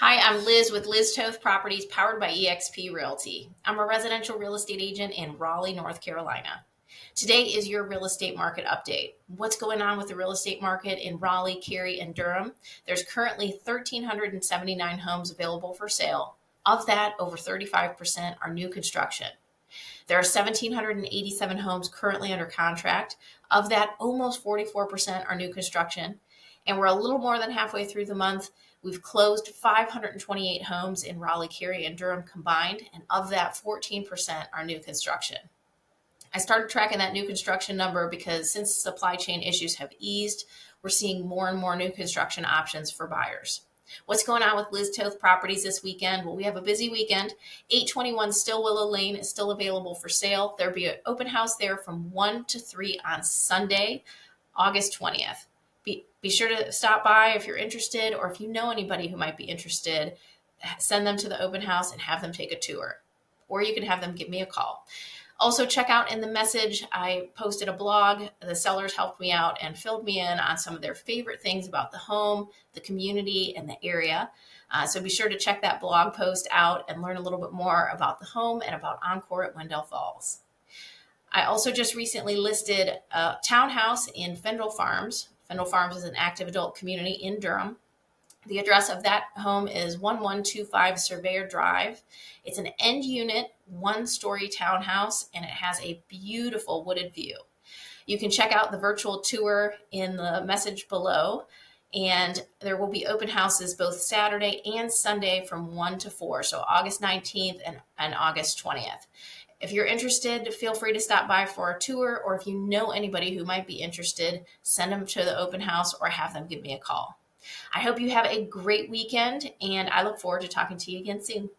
Hi, I'm Liz with Liz Toth Properties powered by eXp Realty. I'm a residential real estate agent in Raleigh, North Carolina. Today is your real estate market update. What's going on with the real estate market in Raleigh, Cary, and Durham? There's currently 1,379 homes available for sale. Of that, over 35% are new construction. There are 1,787 homes currently under contract. Of that, almost 44% are new construction. And we're a little more than halfway through the month. We've closed 528 homes in Raleigh, Cary, and Durham combined, and of that, 14% are new construction. I started tracking that new construction number because since supply chain issues have eased, we're seeing more and more new construction options for buyers. What's going on with Liz Toth Properties this weekend? Well, we have a busy weekend. 821 Stillwillow Lane is still available for sale. There'll be an open house there from 1 to 3 on Sunday, August 20th be, be sure to stop by if you're interested or if you know anybody who might be interested send them to the open house and have them take a tour. Or you can have them give me a call. Also check out in the message i posted a blog. The sellers helped me out and filled me in on some of their favorite things about the home the community and the area. Uh, so be sure to check that blog post out and learn a little bit more about the home and about encore at wendell falls I also just recently listed a townhouse in Fendol Farms, Fendol Farms is an active adult community in Durham. The address of that home is 1125 Surveyor Drive. It's an end unit, one story townhouse, and it has a beautiful wooded view. You can check out the virtual tour in the message below, and there will be open houses both Saturday and Sunday from 1 to 4, so August 19th and, and August 20th. If you're interested, feel free to stop by for a tour, or if you know anybody who might be interested, send them to the open house or have them give me a call. I hope you have a great weekend, and I look forward to talking to you again soon.